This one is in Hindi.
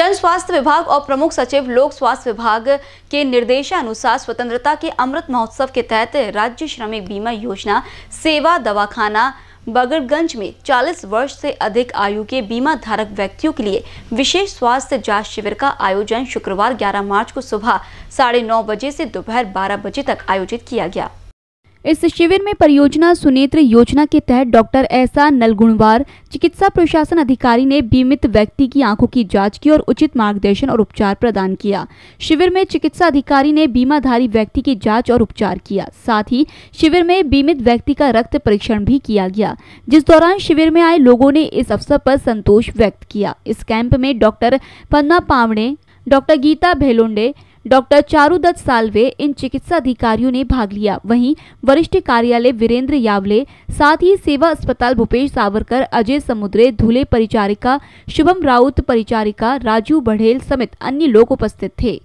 जन स्वास्थ्य विभाग और प्रमुख सचिव लोक स्वास्थ्य विभाग के निर्देशानुसार स्वतंत्रता के अमृत महोत्सव के तहत राज्य श्रमिक बीमा योजना, सेवा दवाखाना, बगरगंज में 40 वर्ष से अधिक आयु के बीमा धारक व्यक्तियों के लिए विशेष स्वास्थ्य जाँच शिविर का आयोजन शुक्रवार 11 मार्च को सुबह साढ़े नौ बजे से दोपहर 12 बजे तक आयोजित किया गया। इस शिविर में परियोजना सुनेत्र योजना के तहत डॉक्टर ऐसा नलगुणवार, चिकित्सा प्रशासन अधिकारी ने बीमित व्यक्ति की आँखों की जाँच की और उचित मार्गदर्शन और उपचार प्रदान किया। शिविर में चिकित्सा अधिकारी ने बीमाधारी व्यक्ति की जाँच और उपचार किया। साथ ही शिविर में बीमित व्यक्ति का रक्त परीक्षण भी किया गया। जिस दौरान शिविर में आए लोगों ने इस अवसर पर संतोष व्यक्त किया। इस कैंप में doctor Panna Pawade, doctor Geeta Bhelonde doctor Charudatta Salve इन चिकित्सा अधिकारियों ने भाग लिया। वहीं वरिष्ठ कार्यालय वीरेंद्र यावले, साथ ही सेवा अस्पताल भूपेश सावरकर, अजय समुद्रे, धूले परिचारिका, शुभम राउत परिचारिका, राजू बढ़ेल समेत अन्य लोग उपस्थित थे।